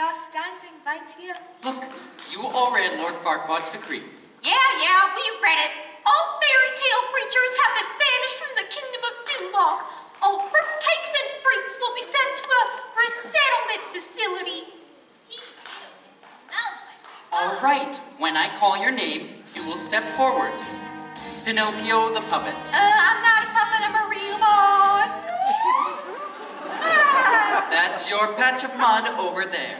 are standing right here. Look, you all read Lord Farquaad's decree. Yeah, yeah, we read it. All fairy tale creatures have been banished from the kingdom of Duloc. All fruitcakes and freaks will be sent to a resettlement facility. All right, when I call your name, you will step forward. Pinocchio the puppet. Uh, Your patch of mud over there.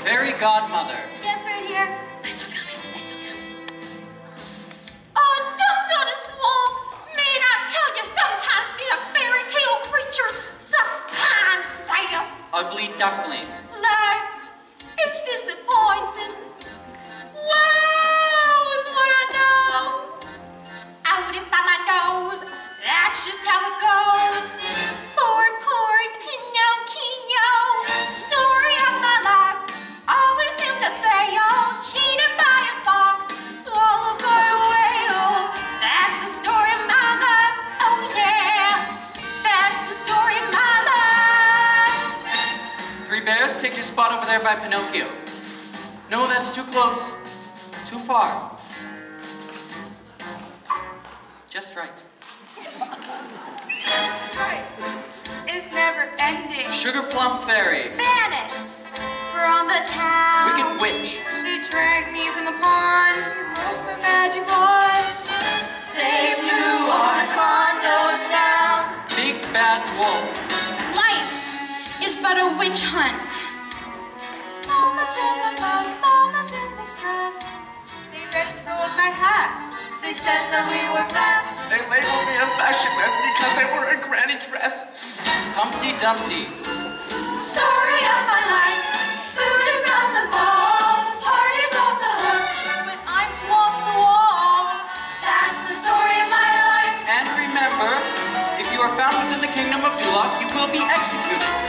Fairy godmother. Yes, right here. Oh, dumped on a swamp. Man, I tell you, sometimes being a fairy tale creature sucks kind sad. Ugly duckling. Life is disappointing. Wow, is what I know. Out it by my nose. That's just how it goes. Take your spot over there by Pinocchio. No, that's too close. Too far. Just right. Right. It's never ending. Sugar Plum Fairy. Banished from the town. Wicked Witch. They dragged me from the pond. Broke my magic wand. Say blue on condos down. Big Bad Wolf. Life is but a witch hunt. In the mud, mama's in distress. They ridiculed my hat. They said that we were fat. They labeled me a fashionless because I wore a granny dress. Humpty Dumpty. Story of my life. Food is the ball. Party's off the hook. But I'm too off the wall. That's the story of my life. And remember, if you are found within the kingdom of Duloc, you will be executed.